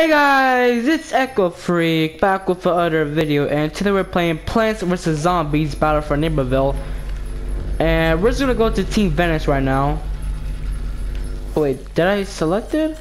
Hey guys, it's EchoFreak back with another video, and today we're playing Plants vs Zombies Battle for Neighborville, and we're just gonna go to Team Venice right now. Wait, did I select it?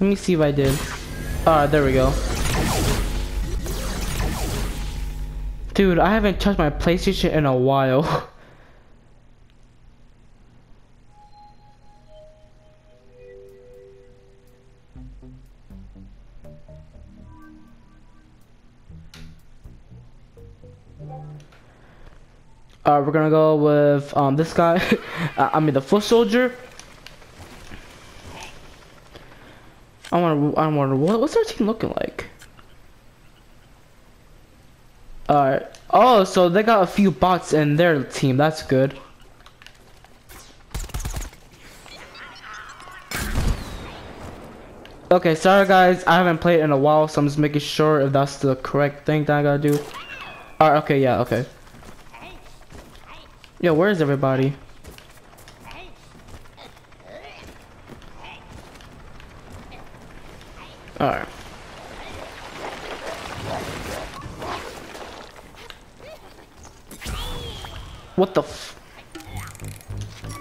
Let me see if I did. Alright, there we go. Dude, I haven't touched my PlayStation in a while. Uh, we're gonna go with um, this guy. I mean the foot soldier. I wonder. I wonder what, what's our team looking like. Alright. Oh, so they got a few bots in their team. That's good. Okay, sorry guys. I haven't played in a while, so I'm just making sure if that's the correct thing that I gotta do. Alright, okay, yeah, okay. Yo, where is everybody? Alright. What the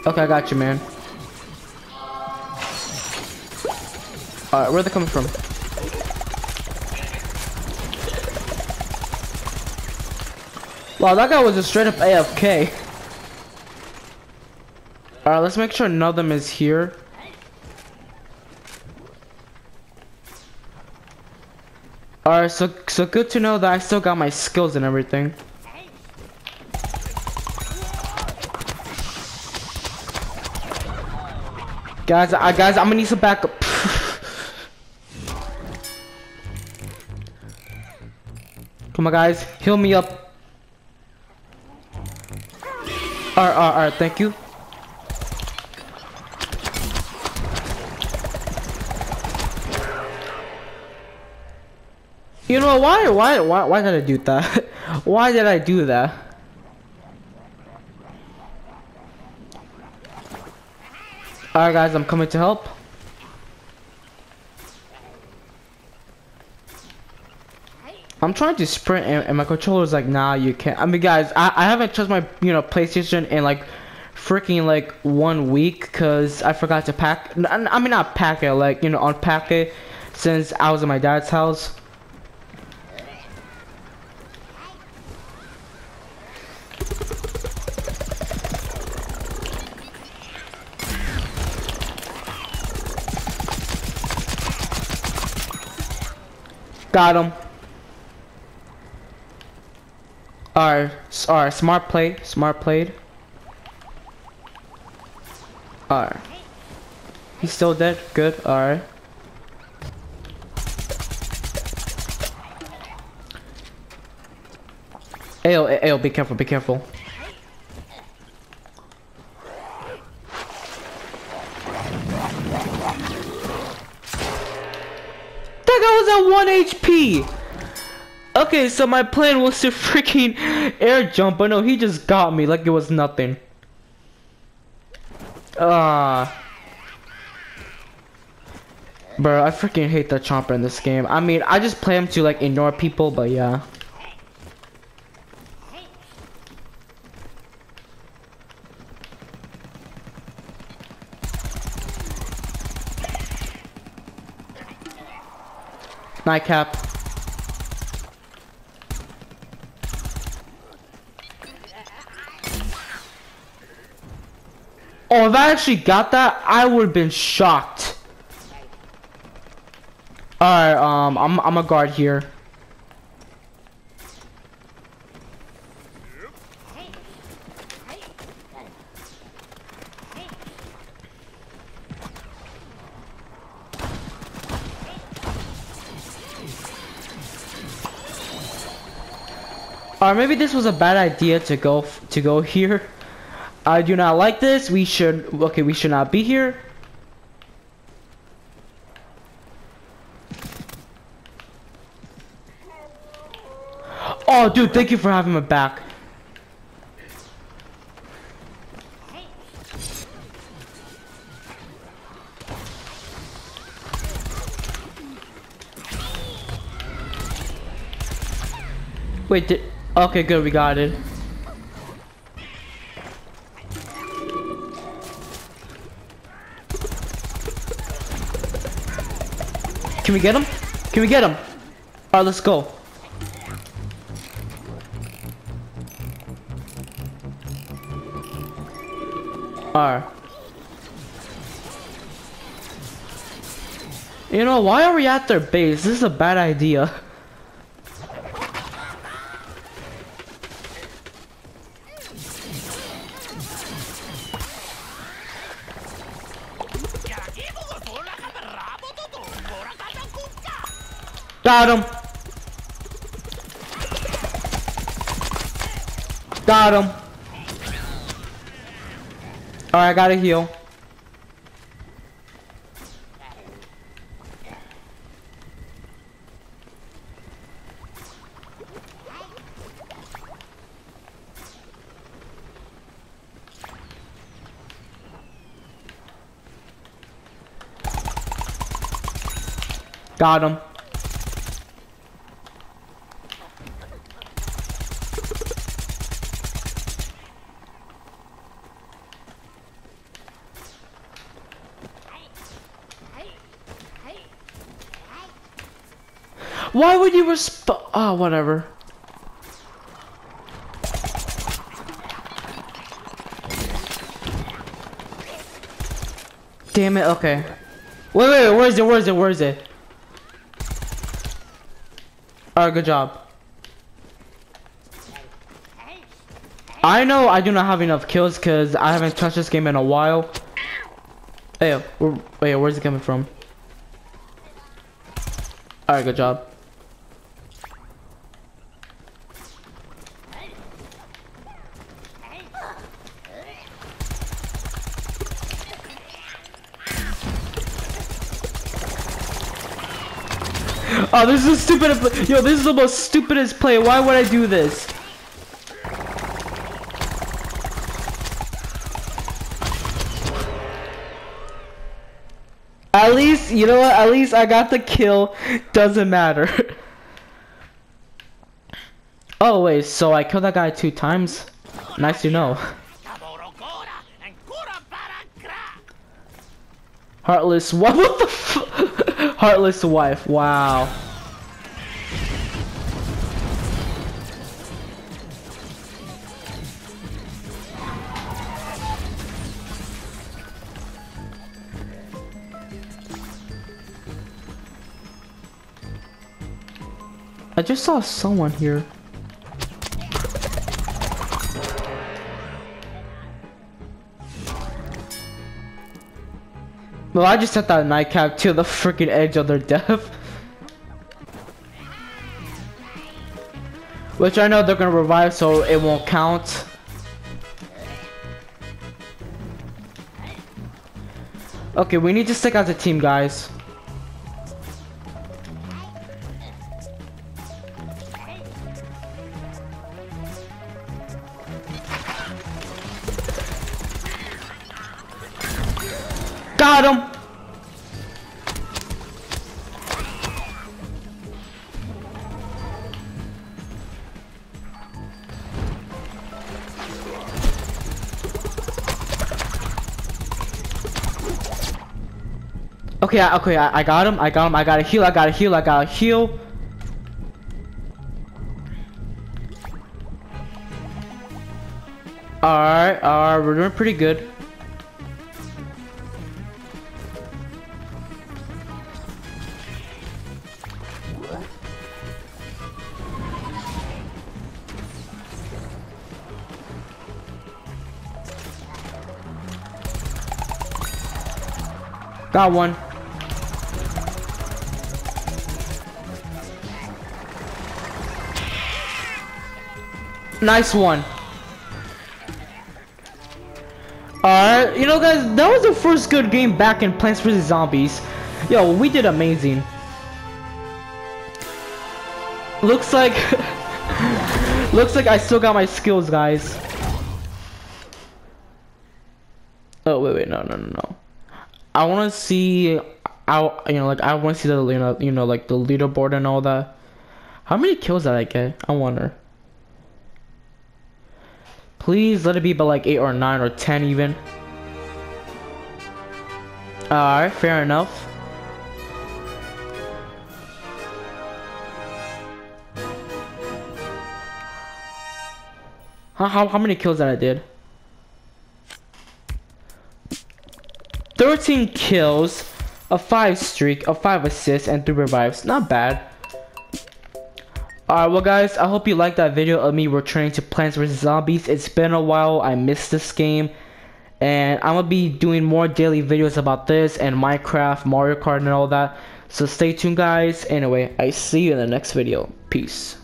Okay, I got you, man. Alright, where are they coming from? Wow, that guy was a straight up AFK. Alright, let's make sure none of them is here. Alright, so so good to know that I still got my skills and everything. Guys, I guys, I'm gonna need some backup. Come on, guys, heal me up. Alright, alright, alright, thank you. You know why? Why? Why? Why did I do that? why did I do that? Alright guys, I'm coming to help. I'm trying to sprint and, and my controller's like, nah, you can't. I mean, guys, I, I haven't touched my, you know, PlayStation in like freaking like one week because I forgot to pack. I mean, not pack it, like, you know, unpack it since I was at my dad's house. Got him. Alright, alright, smart play, smart played. Alright. He's still dead, good, alright. Ayo, Ayo, be careful, be careful. That guy was at 1 HP! Okay, so my plan was to freaking air jump, but no, he just got me like it was nothing. Ah. Bro, I freaking hate the chomper in this game. I mean, I just play him to like ignore people, but yeah. Nightcap. Oh, if I actually got that, I would have been shocked. Alright, um, I'm, I'm a guard here. Or maybe this was a bad idea to go to go here. I do not like this. We should, okay, we should not be here. Oh, dude, thank you for having me back. Wait, did, okay, good, we got it. Can we get him? Can we get him? Alright, let's go. Alright. You know, why are we at their base? This is a bad idea. Got him. Got him. Alright, I gotta heal. Got him. Why would you resp- Oh, whatever. Damn it, okay. Wait, wait, wait, where is it, where is it, where is it? Alright, good job. I know I do not have enough kills because I haven't touched this game in a while. Hey, where, wait, where's it coming from? Alright, good job. Oh, this is stupid. Yo, this is the most stupidest play. Why would I do this? At least, you know what? At least I got the kill. Doesn't matter. oh, wait. So I killed that guy two times? Nice to know. Heartless. What, what the Heartless wife. Wow. I just saw someone here. Well, I just set that nightcap to the freaking edge of their death. Which I know they're gonna revive, so it won't count. Okay, we need to stick as a team, guys. Okay, okay, I, I got him, I got him, I gotta heal, I gotta heal, I gotta heal. Alright, alright, we're doing pretty good. Got one. Nice one. Alright, you know guys, that was the first good game back in Plants vs. Zombies. Yo, we did amazing. Looks like... looks like I still got my skills, guys. Oh, wait, wait, no, no, no, no. I want to see, I, you know, like, I want to see the, you know, you know, like, the leaderboard and all that. How many kills did I get? I wonder. Please let it be about like 8 or 9 or 10 even. Alright, fair enough. How, how, how many kills that I did? 13 kills, a 5 streak, a 5 assists, and 3 revives. Not bad. Alright, well guys, I hope you liked that video of me returning to Plants vs. Zombies. It's been a while, I missed this game. And I'm gonna be doing more daily videos about this and Minecraft, Mario Kart, and all that. So stay tuned guys. Anyway, I see you in the next video. Peace.